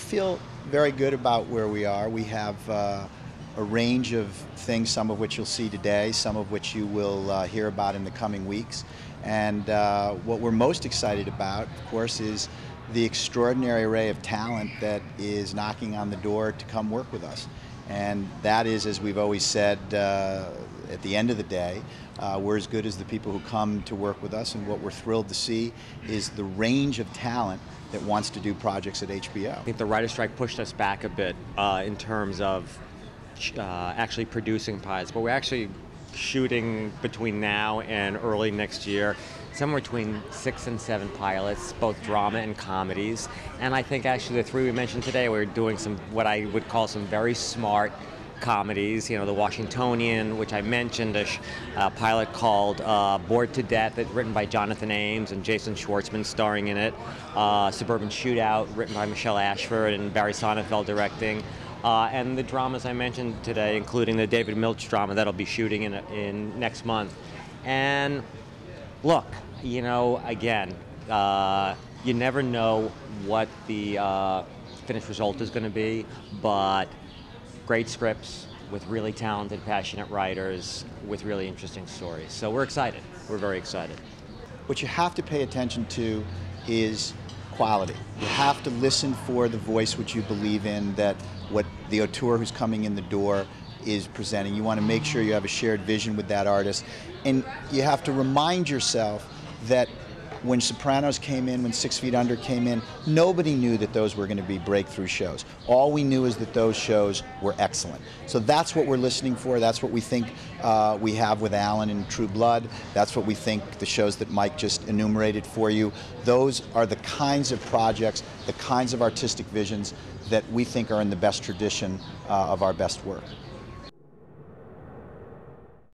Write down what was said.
feel very good about where we are. We have uh, a range of things, some of which you'll see today, some of which you will uh, hear about in the coming weeks. And uh, what we're most excited about, of course, is the extraordinary array of talent that is knocking on the door to come work with us. And that is, as we've always said, uh, at the end of the day, uh, we're as good as the people who come to work with us. And what we're thrilled to see is the range of talent that wants to do projects at HBO. I think the writer strike pushed us back a bit uh, in terms of uh, actually producing pilots, but we're actually shooting between now and early next year somewhere between six and seven pilots, both drama and comedies. And I think actually the three we mentioned today, we're doing some what I would call some very smart comedies. You know, The Washingtonienne, which I mentioned, a, a pilot called uh, Bored to Death, written by Jonathan Ames and Jason Schwartzman starring in it. Uh, Suburban Shootout, written by Michelle Ashford and Barry Sonnenfeld directing. Uh, and the dramas I mentioned today, including the David Milch drama that'll be shooting in, in next month. And look, you know, again, uh, you never know what the uh, finished result is going to be, but great scripts with really talented, passionate writers with really interesting stories. So we're excited. We're very excited. What you have to pay attention to is quality. You have to listen for the voice which you believe in, that what the auteur who's coming in the door is presenting. You want to make sure you have a shared vision with that artist. And you have to remind yourself that when Sopranos came in, when Six Feet Under came in, nobody knew that those were going to be breakthrough shows. All we knew is that those shows were excellent. So that's what we're listening for. That's what we think uh, we have with Alan and True Blood. That's what we think the shows that Mike just enumerated for you. Those are the kinds of projects, the kinds of artistic visions that we think are in the best tradition uh, of our best work.